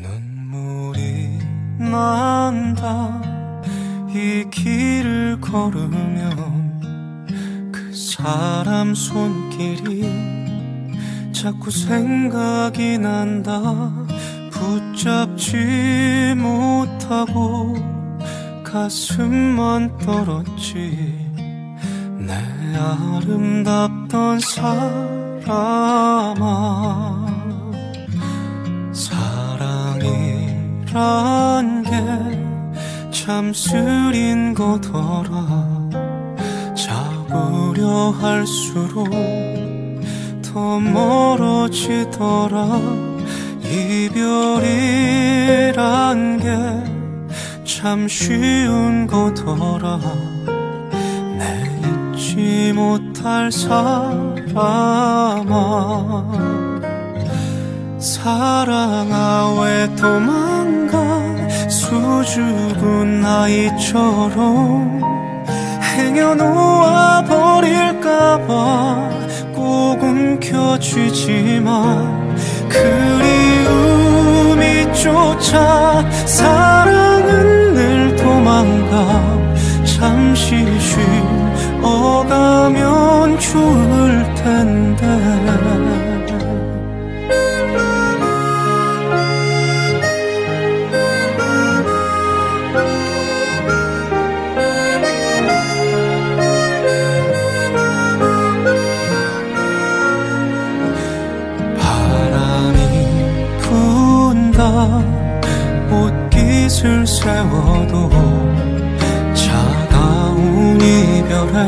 눈물이 난다. 이 길을 걸으면 그 사람 손길이 자꾸 생각이 난다. 붙잡지 못하고 가슴만 떨었지. 내 아름답던 사람아 이란 게참 쓰린 거더라. 잡으려 할수록 더 멀어지더라. 이별이란 게 참 쉬운 거더라. 내 잊지 못할 사람아 사랑아 왜 도망가? 수줍은 아이처럼 행여놓아 버릴까봐 꼭 움켜쥐지만 그리움이 쫓아 사랑은 늘 도망가. 잠시 쉬어가면 좋을 텐데 옷깃을 세워도 차가운 이별에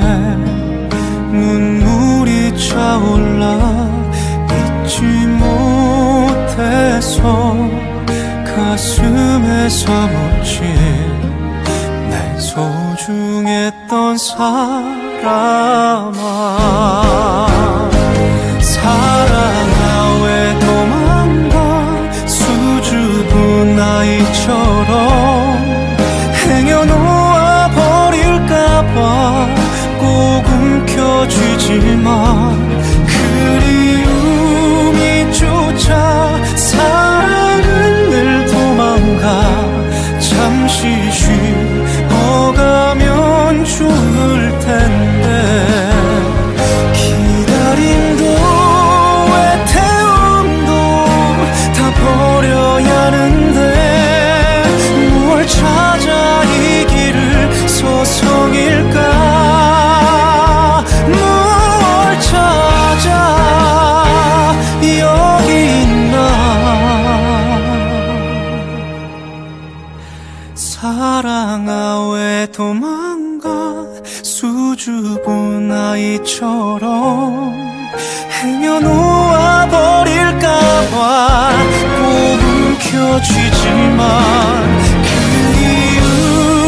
눈물이 차올라 잊지 못해서 가슴에 사무친 내 소중했던 사람아 움켜 사랑아 왜 도망가 수줍은 아이처럼 행여 놓아버릴까봐 꿈은 켜지지만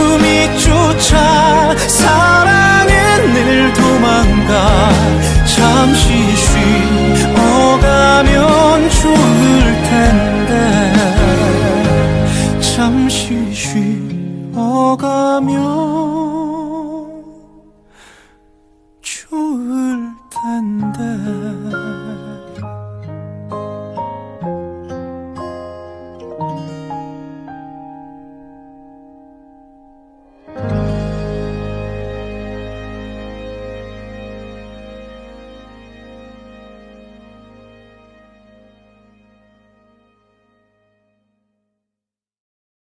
그리움이 쫓아 사랑은 늘 도망가 잠시 쉬어가며 잠시 쉬어가며